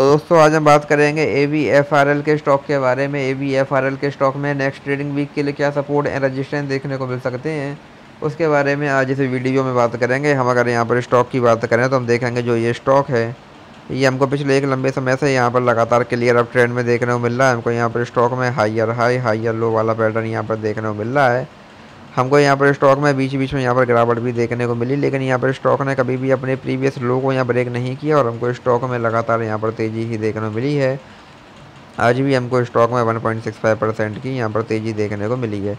तो दोस्तों, आज हम बात करेंगे A B F R L के स्टॉक के बारे में। A B F R L के स्टॉक में नेक्स्ट ट्रेडिंग वीक के लिए क्या सपोर्ट एंड रजिस्टेंस देखने को मिल सकते हैं, उसके बारे में आज इस वीडियो में बात करेंगे। हम अगर यहाँ पर स्टॉक की बात करें तो हम देखेंगे जो ये स्टॉक है, ये हमको पिछले एक लंबे समय से यहाँ पर लगातार क्लियर अप ट्रेंड में देखने को मिल रहा है। हमको यहाँ पर स्टॉक में हाइयर हाई हाइयर लो वाला पैटर्न यहाँ पर देखने को मिल रहा है। हमको यहाँ पर स्टॉक में बीच बीच में यहाँ पर गिरावट भी देखने को मिली, लेकिन यहाँ पर स्टॉक ने कभी भी अपने प्रीवियस लो को यहाँ ब्रेक नहीं किया और हमको स्टॉक में लगातार यहाँ पर तेज़ी ही देखने को मिली है। आज भी हमको स्टॉक में 1.65 परसेंट की यहाँ पर तेज़ी देखने को मिली है।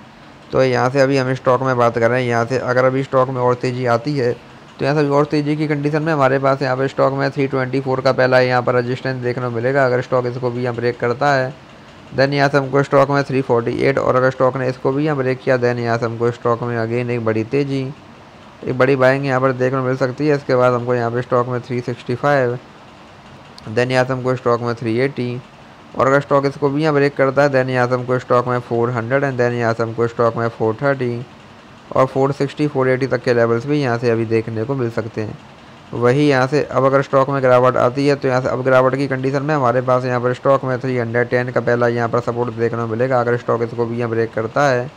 तो यहाँ से अभी हम स्टॉक में बात कर रहे हैं, यहाँ से अगर अभी स्टॉक में और तेज़ी आती है तो यहाँ से और तेज़ी की कंडीशन में हमारे पास यहाँ पर स्टॉक में थ्री का पहला यहाँ पर रजिस्टेंस देखने को मिलेगा। अगर स्टॉक इसको भी यहाँ ब्रेक करता है देन यहाँ से हमको स्टॉक में 348 और अगर स्टॉक ने इसको भी यहाँ ब्रेक किया देन यहाँ से हमको स्टॉक में अगेन एक बड़ी तेज़ी, एक बड़ी बाइंग यहाँ पर देखने मिल सकती है। इसके बाद हमको यहाँ पर स्टॉक में 365 देन यहाँ से हमको स्टॉक में 380 और अगर स्टॉक इसको भी यहाँ ब्रेक करता है देन यहाँ से हमको स्टॉक में 400 एंड देन यहाँ से हमको स्टॉक में 430 और 460 480 तक के लेवल्स भी यहाँ से अभी देखने को मिल सकते हैं। वही यहाँ से, अब अगर स्टॉक में गिरावट आती है तो यहाँ से अब गिरावट की कंडीशन में हमारे पास यहाँ पर स्टॉक में थ्री हंड्रेड टेन का पहला यहाँ पर सपोर्ट देखने को मिलेगा। अगर स्टॉक इसको भी यहाँ ब्रेक करता है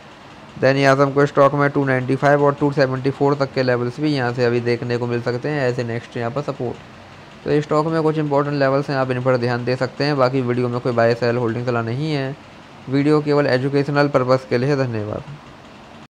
देन यहाँ से हमको स्टॉक में 295 और 274 तक के लेवल्स भी यहाँ से अभी देखने को मिल सकते हैं ऐसे नेक्स्ट यहाँ पर सपोर्ट तो स्टॉक में कुछ इंपॉर्टेंट लेवल्स हैं, आप इन पर ध्यान दे सकते हैं। बाकी वीडियो में कोई बाय सेल होल्डिंग सलाह नहीं है। वीडियो केवल एजुकेशनल पर्पज़ के लिए, धन्यवाद।